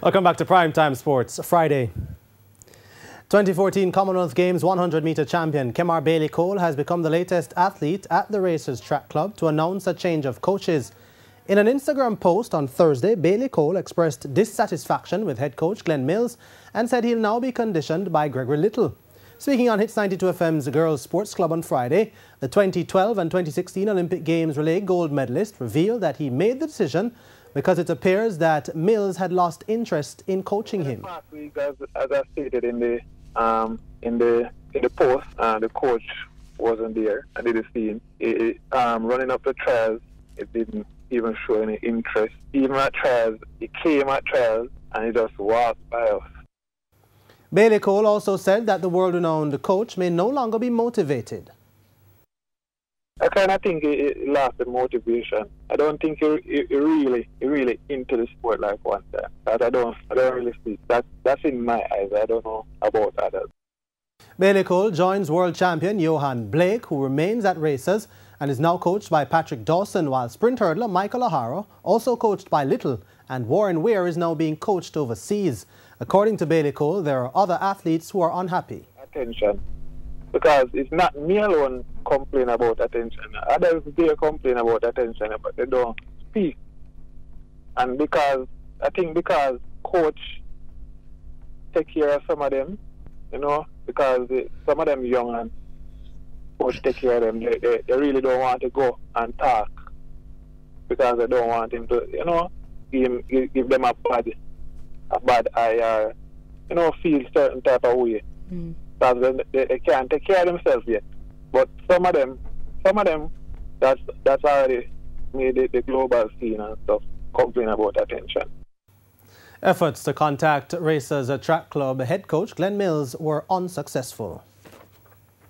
Welcome back to Primetime Sports, Friday. 2014 Commonwealth Games 100 metre champion Kemar Bailey Cole has become the latest athlete at the Racers Track Club to announce a change of coaches. In an Instagram post on Thursday, Bailey Cole expressed dissatisfaction with head coach Glenn Mills and said he'll now be conditioned by Gregory Little. Speaking on Hitz 92 FM's Girls Sports Club on Friday, the 2012 and 2016 Olympic Games relay gold medalist revealed that he made the decision because it appears that Mills had lost interest in coaching him. As, as I stated in the um, in the in the post, uh, the coach wasn't there. I didn't see him. It, um, running up the trials, it didn't even show any interest. Even at trials, he came at trials and he just walked by us. Bailey Cole also said that the world-renowned coach may no longer be motivated. I kind of think it, lost the motivation. I don't think he, really, really into the sport like one time. That I don't, I don't really see. That that's in my eyes. I don't know about others. Bailey Cole joins world champion Yohan Blake, who remains at Racers and is now coached by Patrick Dawson, while sprint hurdler Michael O'Hara, also coached by Little, and Warren Weir is now being coached overseas. According to Bailey Cole, there are other athletes who are unhappy. Attention because it's not me alone complain about attention. Others they complain about attention, but they don't speak. And because I think because coach take care of some of them, you know, because they, some of them young and coach take care of them. They, they, they really don't want to go and talk because they don't want him to, you know, give, give, give them a bad a bad eye or you know feel certain type of way. Mm they, they can't take care of themselves yet. But some of them, some of them, that's that's already made the, the global scene and stuff complain about attention. Efforts to contact Racers Track Club head coach Glenn Mills were unsuccessful.